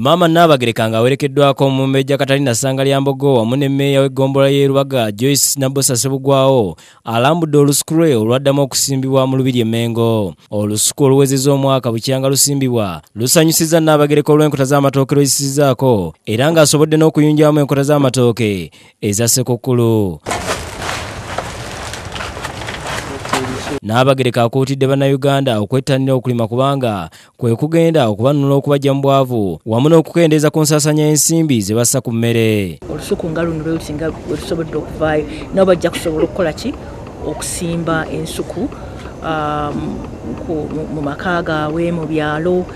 maama naabagereka ng'awerekeddwako omumbejja katalina ssanga lya mbogo wamu ne mmeeya w'eggombolola y'e lubaga joyce nabosa sebugwawo alambudde olusuku lwe olwaddamu okusimbibwa mu lubiri emmengo olusuku oluwezezza omwaka bukyanga lusimbibwa lusanyusizza naabagereka olw'enkota z'amatooke lwezisizzaako era ng'asobodde n'okuyunjamu enkota z'amatooke eza ssekukulu n'abagereka akuutidde bannayuganda okwettanira okulima kubanga kwe kugenda okubanunula okubajja mu bwavu wamu n'okukendeeza ku nsaasanya y'ensimbi ze bassa ku mmere. Olusuku nga luno lwelusinga welusobodde okuvaayo nabo bajja kusobola okukola ki? Okusimba ensuku um, mu maka gaabwe mu byalo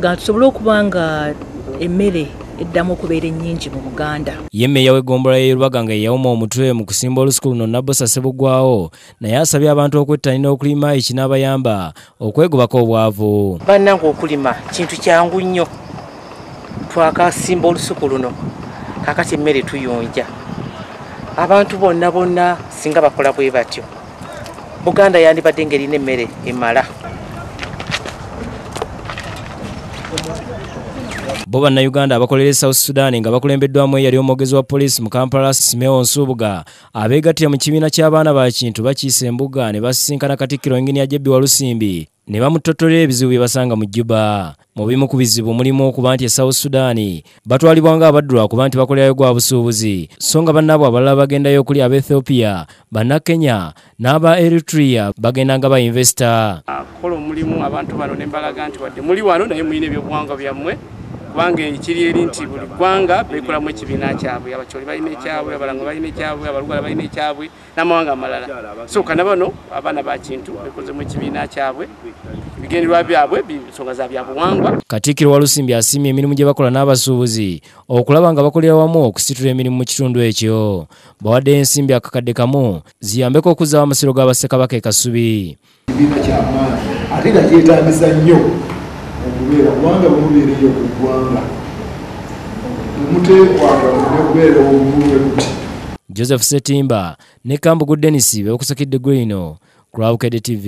ga tusobole okuba nga emmere eddamu okubeera ennyingi mu buganda. Ye mmeeya w'eggombolola y'erubaga nga yeyawuma omutwe mu kusimba olusuku luno nabbosa sebugwawo naye asabye abantu okwettanira okulima ekinaabayamba okwegobako obwavu. Bannanga okulima kintu kyangu nnyo. Twakasimba olusuku luno kakati emmere tuyonja. Abantu bonna bonna singa bakola bwe batyo. Buganda yandibadde ngaerina emmere emala bo bannayuganda abakolera e south sudan nga bakulembeddwamu eyali omwogezi wa poliisi mu kampala simeo nsubuga. Abeegattira mu kibiina ky'abaana ba kintu bakiisa embuga ne basisinkana katikkiro enginiya jebbi walusimbi ne bamutottolera ebizibu bye basanga mu juba. Mu bimu ku bizibu mulimu okuba nti e south sudan batwalibwa nga abaddu lwakuba nti bakolerayo gwa busuubuzi. So nga bannaabwe abalala bagendayo okuli aba ethiopia bannakenya n'aba eritrea bagenda nga bainvesita kukola omulimu abantu bano ne mbalaga nti wadde muli wano naye mulina ebyobuwangwa byammwe kubanga ekiri eri nti buli ggwanga beekolamu ekibiina kyabwe abakyoli balina ekyabwe abalanga balina ekyabwe abalugala balina ekyabwe n'amawanga amalala. Sooka na bano abaana ba kintu bekozemu ekibiina kyabwe ebigendererwa byabwe nsonga za byabuwangwa katikkiro walusimbi asiimye emirimu gye bakola n'abasuubuzi okulaba nga bakolera wamu okusitula emirimu mu kitundu ekyo. Bawaddeyo ensimbi akakadde kamu ziyambeko okuzzaawo amasiro g'abassekabaka e kasubi ekibiina kyamaanyi ate nga kyetagisa nnyo okubeera kubanga bwemubeereyo ku ggwanga. Temuteekwanga nekubeera obumulwe buti. Joseph setimba ne kambugu dennis beokusakidde gwino ku lwabukedde tv